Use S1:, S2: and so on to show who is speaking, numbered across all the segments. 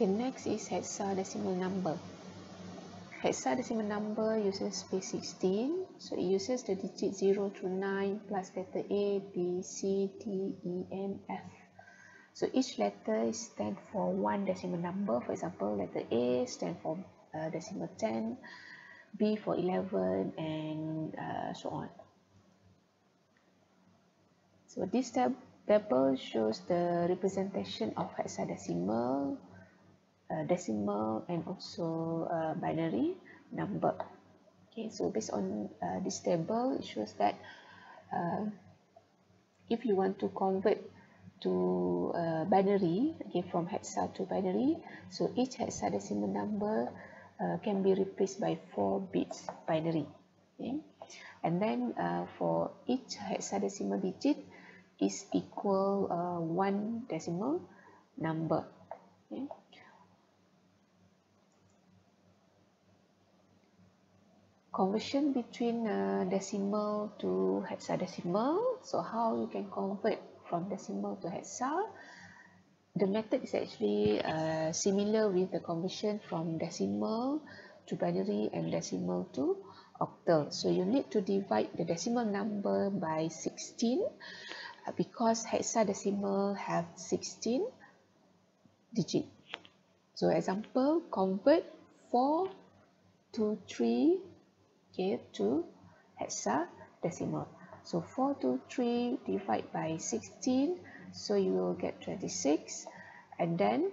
S1: Okay, next is hexadecimal number. Hexadecimal number uses base 16. So it uses the digit 0 to 9 plus letter A, B, C, D, E, M, F. So each letter stands for one decimal number. For example, letter A stands for uh, decimal 10, B for 11, and uh, so on. So this tab table shows the representation of hexadecimal uh, decimal and also uh, binary number. Okay, so based on uh, this table, it shows that uh, if you want to convert to uh, binary, okay, from hexa to binary, so each hexadecimal number uh, can be replaced by 4 bits binary. Okay? And then uh, for each hexadecimal digit is equal uh, one decimal number. Okay? Conversion between uh, decimal to hexadecimal. So how you can convert from decimal to hexa? The method is actually uh, similar with the conversion from decimal to binary and decimal to octal. So you need to divide the decimal number by 16 uh, because hexadecimal have 16 digit. So example, convert 4 to 3 okay, to hexadecimal. So 4 to 3 divide by 16, so you will get 26. And then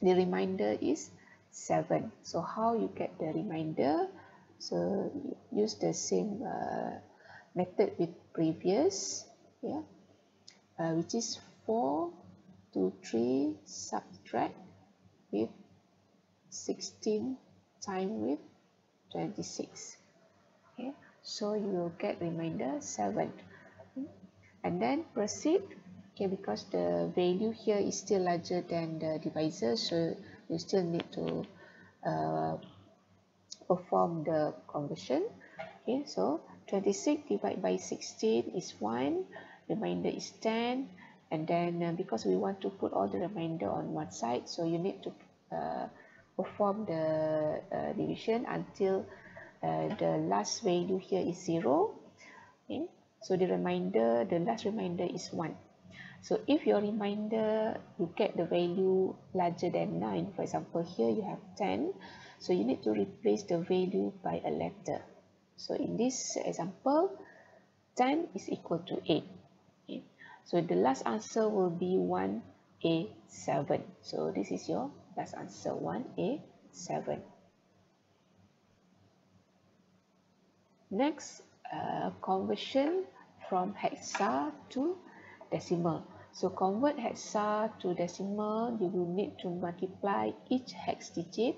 S1: the remainder is 7. So how you get the remainder? So use the same uh, method with previous, yeah, uh, which is 4 to 3 subtract with 16 times with 26 okay so you will get remainder 7 and then proceed. Okay because the value here is still larger than the divisor so you still need to uh, perform the conversion. Okay so 26 divided by 16 is 1 remainder is 10 and then uh, because we want to put all the remainder on one side so you need to uh, perform the uh, division until uh, the last value here is 0 okay. So the remainder the last remainder is 1 so if your remainder you get the value larger than 9 for example here you have 10 so you need to replace the value by a letter. So in this example 10 is equal to 8 okay? so the last answer will be 1a7 so this is your last answer 1a7 Next, uh, conversion from hexa to decimal. So convert hexa to decimal, you will need to multiply each hex digit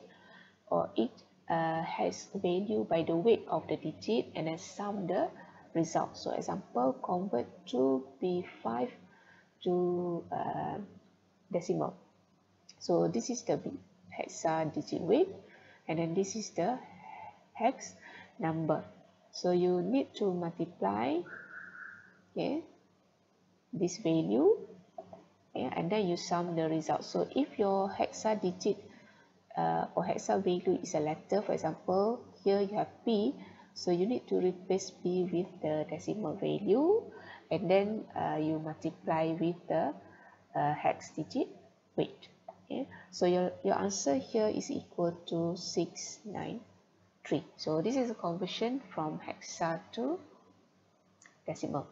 S1: or each uh, hex value by the weight of the digit and then sum the result. So example, convert 2b5 to uh, decimal. So this is the hexa digit weight and then this is the hex number. So you need to multiply okay, this value okay, and then you sum the result. So if your hexa digit uh, or hexa value is a letter, for example, here you have P, so you need to replace P with the decimal value and then uh, you multiply with the uh, hex digit weight. Okay. So your, your answer here is equal to 693. 3. So this is a conversion from hexa to decimal.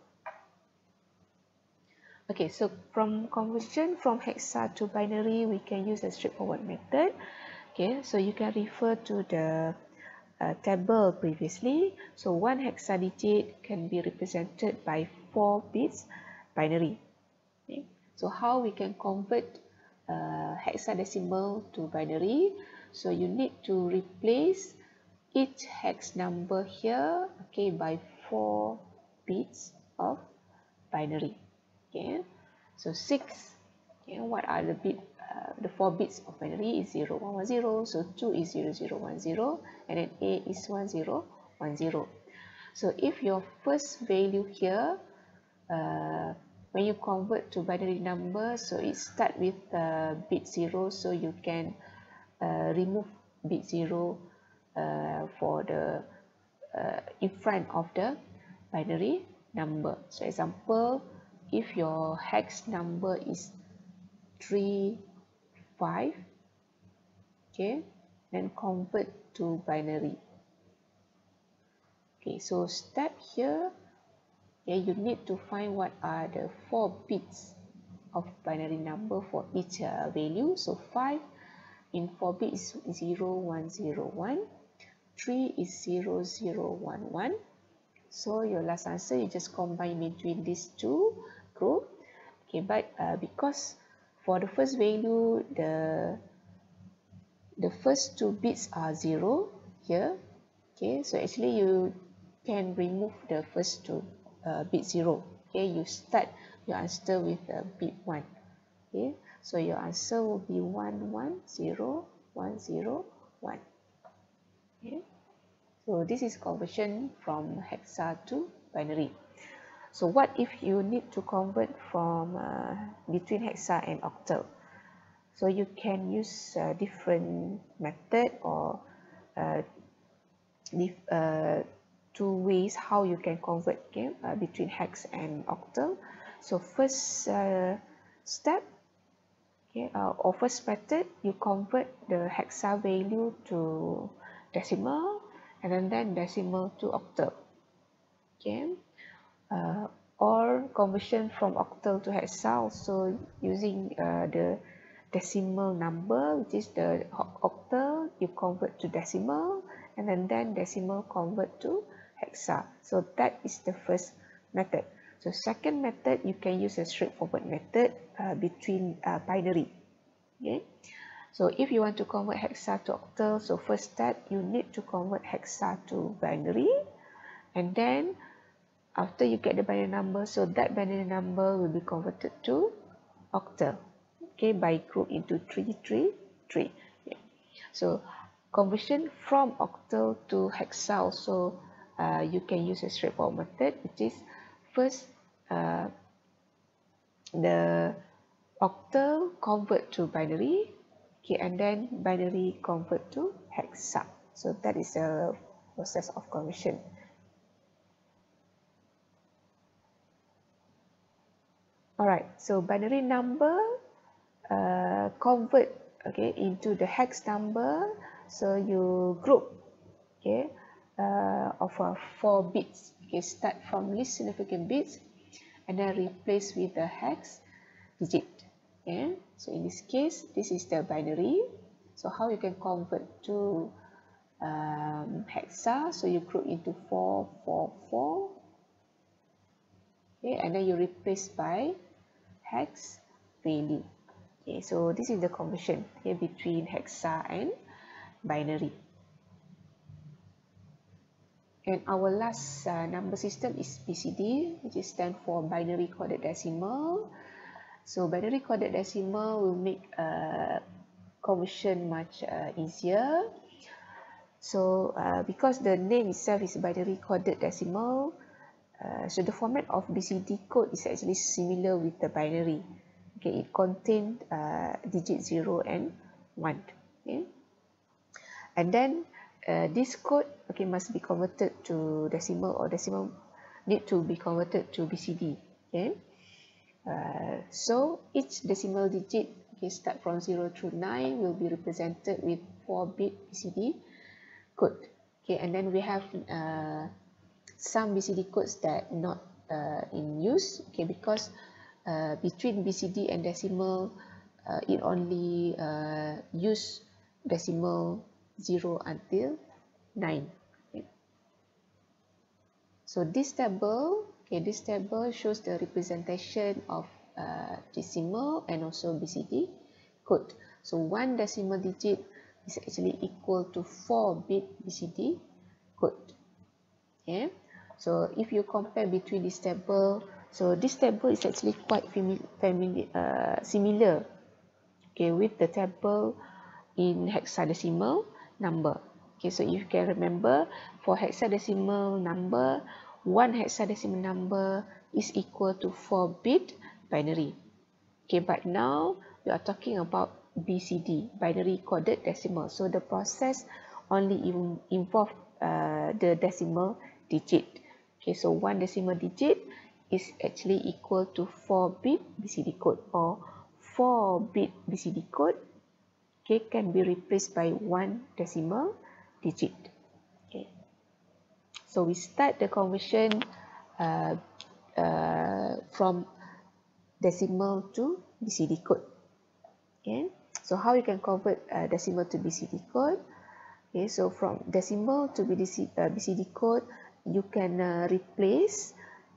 S1: Okay, so from conversion from hexa to binary, we can use a straightforward method. Okay, so you can refer to the uh, table previously. So one hexa digit can be represented by 4 bits binary. Okay, so how we can convert uh, hexadecimal to binary? So you need to replace each hex number here okay by four bits of binary okay. So six okay what are the bit uh, the four bits of binary is 0 1 1 0 so 2 is 0 0 1 0 and then a is 1 0 1 0 so if your first value here uh, when you convert to binary number so it start with uh, bit 0 so you can uh, remove bit 0 uh, for the uh, in front of the binary number. So example if your hex number is 3 5 okay then convert to binary. Okay so step here okay you need to find what are the four bits of binary number for each uh, value. So 5 in 4 bits is 0 1 0 1 3 is 0 0 1 1 so your last answer you just combine between these two group. Okay but uh, because for the first value the the first two bits are 0 here. Okay so actually you can remove the first two uh, bit 0 okay you start your answer with uh, bit 1 okay so your answer will be 1 1 0 1 0 1 okay so this is conversion from hexa to binary. So what if you need to convert from uh, between hexa and octal? So you can use a different method or uh, uh, two ways how you can convert okay, uh, between hex and octal. So first uh, step okay, uh, or first method you convert the hexa value to decimal and then, then decimal to octal. Okay. Uh, or conversion from octal to hexa also using uh, the decimal number which is the octal you convert to decimal and then then decimal convert to hexa so that is the first method. So second method you can use a straightforward method uh, between uh, binary. Okay so if you want to convert hexa to octal so first step you need to convert hexa to binary and then after you get the binary number so that binary number will be converted to octal. Okay by group into 3 3 3 yeah. so conversion from octal to hexa also uh, you can use a straightforward method which is first uh, the octal convert to binary okay and then binary convert to hexa so that is the process of conversion Alright, so binary number uh, convert okay into the hex number. So you group okay uh, of uh, four bits. Okay, start from least significant bits and then replace with the hex digit. Okay, so in this case, this is the binary. So how you can convert to um, hexa? So you group into four, four, four. Okay, and then you replace by hex value. Okay, so this is the conversion here between hexa and binary. And our last uh, number system is BCD, which is stand for binary coded decimal. So binary coded decimal will make uh, conversion much uh, easier. So uh, because the name itself is binary coded decimal, Uh, so the format of BCD code is actually similar with the binary. Okay, it contains uh, digit 0 and 1. Okay. And then uh, this code okay must be converted to decimal or decimal need to be converted to BCD. Okay. Uh, so each decimal digit okay, start from 0 through 9 will be represented with 4-bit BCD code. Okay, and then we have uh, some BCD codes that not uh, in use okay because uh, between BCD and decimal uh, it only uh, use decimal 0 until 9 okay. so this table okay this table shows the representation of uh, decimal and also BCD code. So one decimal digit is actually equal to 4 bit BCD code. Okay? So if you compare between this table, so this table is actually quite familiar, uh, similar okay, with the table in hexadecimal number. Okay, so if you can remember, for hexadecimal number, one hexadecimal number is equal to 4 bit binary. Okay, but now we are talking about BCD, binary coded decimal. So the process only involve uh, the decimal digit. Okay, so one decimal digit is actually equal to 4 bit BCD code or 4 bit BCD code okay, can be replaced by one decimal digit. So we start the conversion uh, uh, from decimal to BCD code. Okay. So how you can convert uh, decimal to BCD code? Okay, so from decimal to BCD, uh, BCD code, you can uh, replace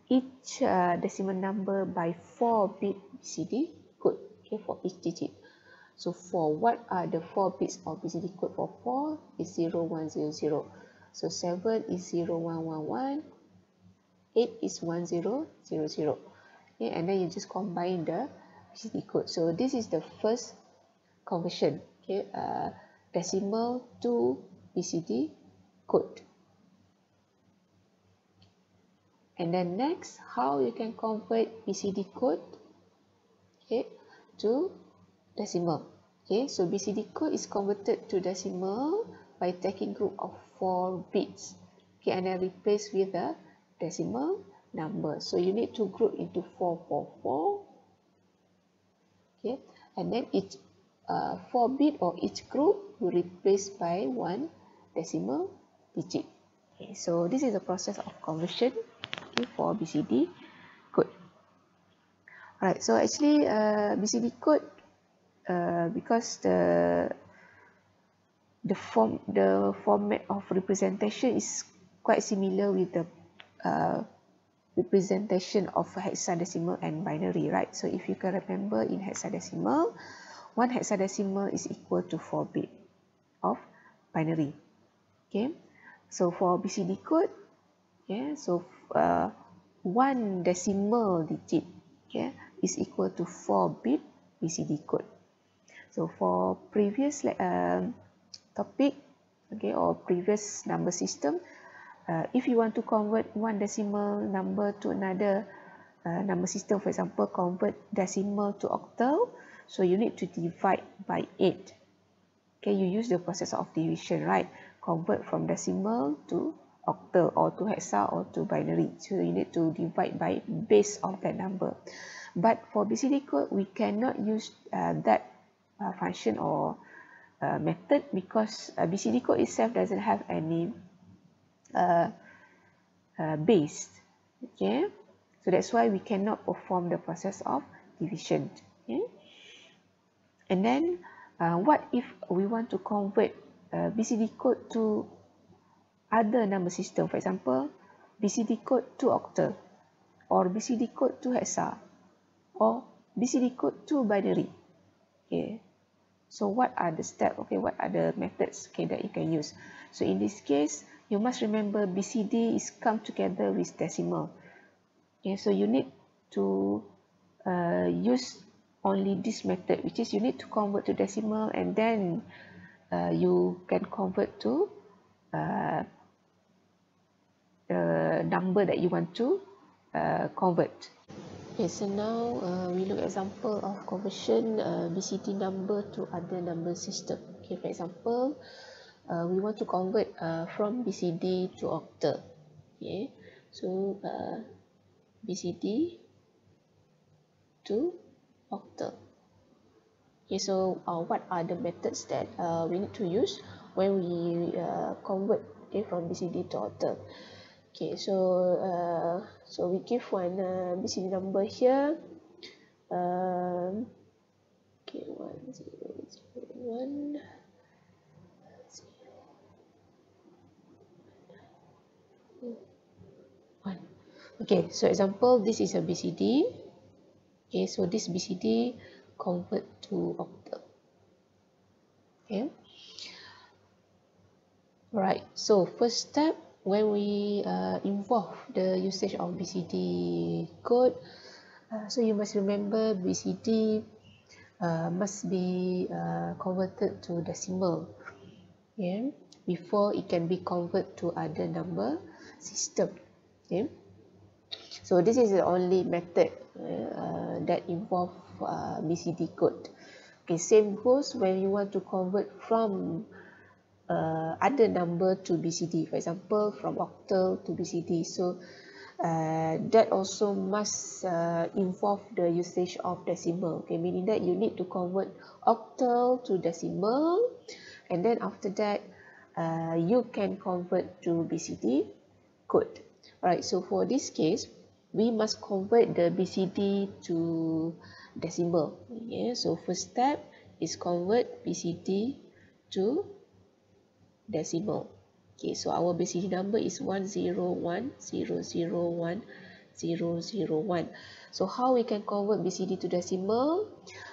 S1: each uh, decimal number by 4 bit BCD code okay, for each digit. So for what are the 4 bits of BCD code for 4 is 0100. So 7 is 0111, 8 is 1000. Okay, and then you just combine the BCD code. So this is the first conversion, okay, uh, decimal to BCD code. And then next, how you can convert BCD code okay, to decimal. Okay, so BCD code is converted to decimal by taking group of 4 bits. Okay, and then replace with a decimal number. So you need to group into 444. Okay, and then each uh, 4 bit or each group will replace by one decimal digit. Okay, so this is the process of conversion okay, for BCD code. Alright, so actually uh, BCD code uh, because the the form the format of representation is quite similar with the uh, representation of hexadecimal and binary, right? So if you can remember in hexadecimal, one hexadecimal is equal to 4 bit of binary. Okay, so for BCD code, yeah, so uh, one decimal digit okay, is equal to 4 bit BCD code. So for previous uh, topic okay, or previous number system, uh, if you want to convert one decimal number to another uh, number system, for example, convert decimal to octal, so you need to divide by 8. Okay, you use the process of division, right? Convert from decimal to octal or to hexa or to binary. So you need to divide by base of that number. But for BCD code, we cannot use uh, that uh, function or uh, method because uh, BCD code itself doesn't have any uh, uh, base. Okay, so that's why we cannot perform the process of division. Okay, and then uh, what if we want to convert uh, BCD code to other number system, for example, BCD code to octal, or BCD code to hexa, or BCD code to binary. Okay. So what are the steps? Okay, what are the methods okay, that you can use? So in this case, you must remember BCD is come together with decimal. Okay, so you need to uh, use only this method, which is you need to convert to decimal and then uh, you can convert to uh, the number that you want to uh, convert. Okay, so now uh, we look example of conversion uh, BCD number to other number system. Okay, for example, uh, we want to convert uh, from BCD to octal. Okay, so uh, BCD to octal. Okay, so uh, what are the methods that uh, we need to use when we uh, convert okay, from BCD to octal? Okay, so uh, so we give one uh, BCD number here. Um, okay, one zero zero one. Okay, so example, this is a BCD. Okay, so this BCD convert to octal. Okay. Right, so first step when we uh, involve the usage of BCD code, uh, so you must remember BCD uh, must be uh, converted to decimal yeah, before it can be converted to other number system. Okay. So this is the only method uh, that involve uh, BCD code. Okay, same goes when you want to convert from uh, other number to BCD, for example, from octal to BCD. So uh, that also must uh, involve the usage of decimal. Okay, meaning that you need to convert octal to decimal, and then after that, uh, you can convert to BCD code. Alright, so for this case, we must convert the BCD to decimal. Okay, so first step is convert BCD to decimal. Okay, so our BCD number is 101001001. So how we can convert BCD to decimal?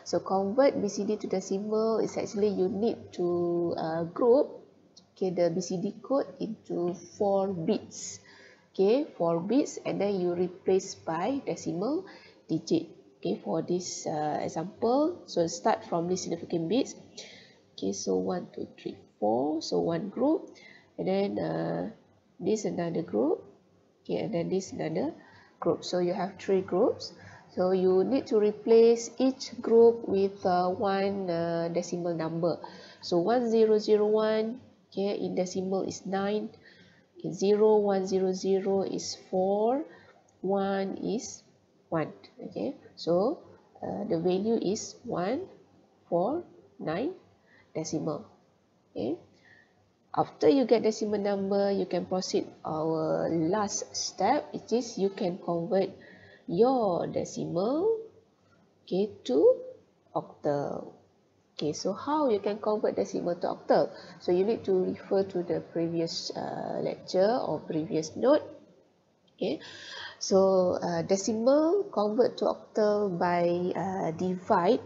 S1: So convert BCD to decimal is actually you need to uh, group okay, the BCD code into 4 bits. Okay, 4 bits and then you replace by decimal digit. Okay, for this uh, example, so start from the significant bits. Okay, so 1, 2, 3, 4. So one group and then uh, this another group. Okay, and then this another group. So you have three groups. So you need to replace each group with uh, one uh, decimal number. So 1001 okay, in decimal is 9. Okay, 0, 1, 0, 0 is 4. 1 is 1. Okay, so uh, the value is 1, 4, 9 decimal. Okay. After you get decimal number, you can proceed our last step, which is you can convert your decimal okay, to octal. Okay, so how you can convert decimal to octal? So you need to refer to the previous uh, lecture or previous note. Okay, so uh, decimal convert to octal by uh, divide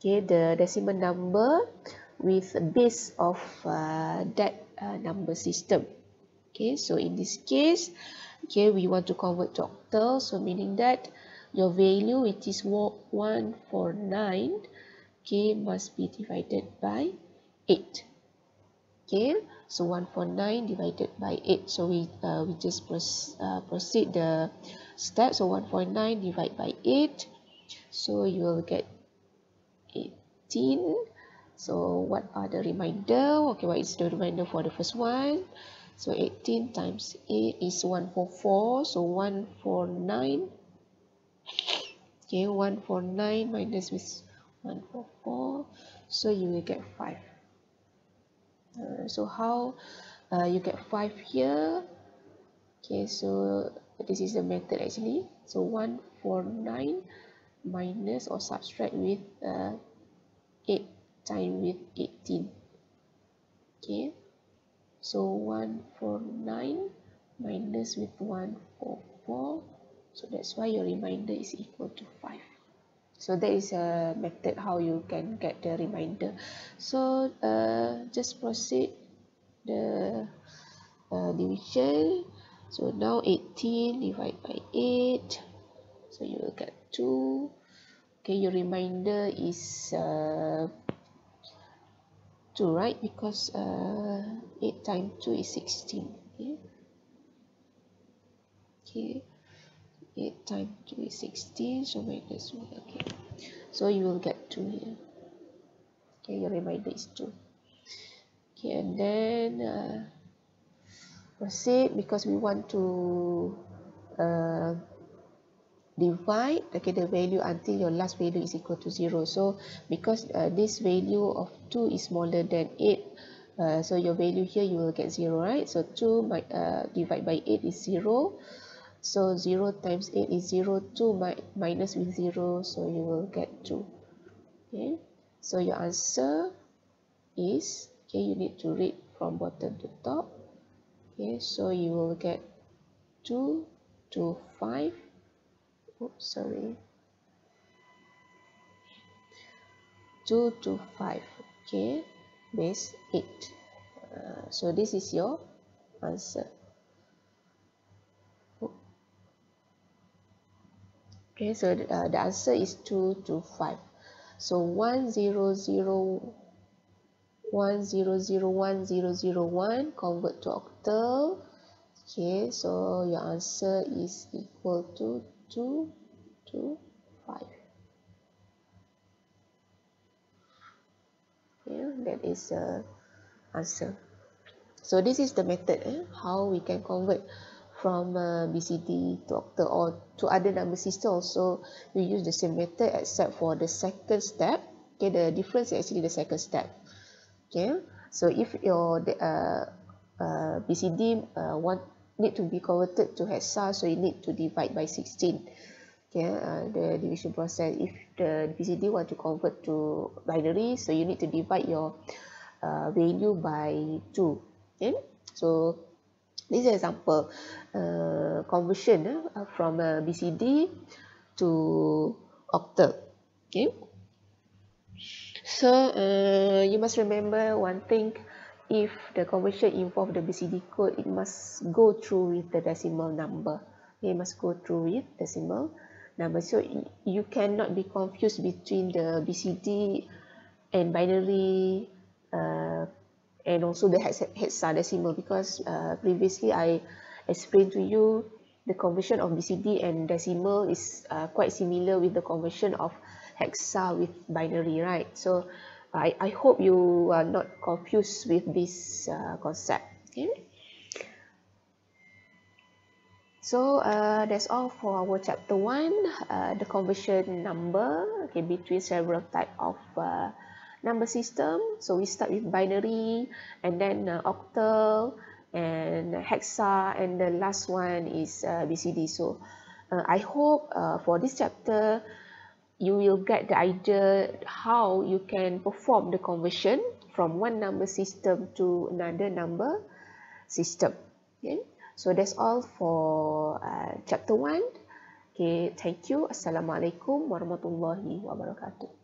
S1: okay, the decimal number with a base of uh, that uh, number system. Okay, so in this case, okay, we want to convert to octal, so meaning that your value which is 149 okay, must be divided by 8. Okay, so 149 divided by 8. So we uh, we just uh, proceed the step. So 149 divided by 8. So you will get 18 so what are the remainder okay what is the remainder for the first one? So 18 times 8 is 144 so 149 okay 149 minus with 144 so you will get 5 uh, so how uh, you get 5 here? Okay so this is the method actually. So 149 minus or subtract with uh, 8 time with 18 okay. So 149 minus with 144 so that's why your remainder is equal to 5 so that is a method how you can get the remainder so uh, just proceed the uh, division. So now 18 divided by 8 so you will get 2 okay your remainder is uh, 2 right because uh, 8 times 2 is 16 okay? Okay 8 times 2 is 16 so make this 1 okay. So you will get 2 here. Okay your remainder is 2 okay and then uh, proceed because we want to uh, divide okay the value until your last value is equal to 0 so because uh, this value of 2 is smaller than 8 uh, so your value here you will get 0 right? So 2 might uh, divide by 8 is 0 so 0 times 8 is 0 2 mi minus with 0 so you will get 2 okay? So your answer is okay you need to read from bottom to top. Okay? So you will get 2 to 5 oops sorry. 2 to 5 okay. Base 8 uh, so this is your answer. Okay so uh, the answer is 2 to 5 so 1 0 0 1 0 0 1 0 0 1 convert to octal. Okay so your answer is equal to 2 to 5. Yeah, that is the answer. So this is the method eh, how we can convert from uh, BCD to octal or to other number system also we use the same method except for the second step. Okay, the difference is actually the second step. Okay, so if your uh, uh, BCD uh, want need to be converted to hexa, so you need to divide by 16. Okay, uh, the division process. If the BCD want to convert to binary, so you need to divide your uh, value by 2. Okay, so this is example uh, conversion uh, from uh, BCD to octal. Okay, so uh, you must remember one thing if the conversion involve the BCD code, it must go through with the decimal number. It must go through with decimal number. So you cannot be confused between the BCD and binary uh, and also the hexadecimal because uh, previously I explained to you the conversion of BCD and decimal is uh, quite similar with the conversion of hexa with binary, right? So I, I hope you are not confused with this uh, concept. Okay. So uh, that's all for our chapter one, uh, the conversion number okay, between several type of uh, number system. So we start with binary and then uh, octal and hexa and the last one is uh, BCD. So uh, I hope uh, for this chapter you will get the idea how you can perform the conversion from one number system to another number system. Okay, so that's all for uh, chapter one. Okay, thank you. Assalamualaikum warahmatullahi wabarakatuh.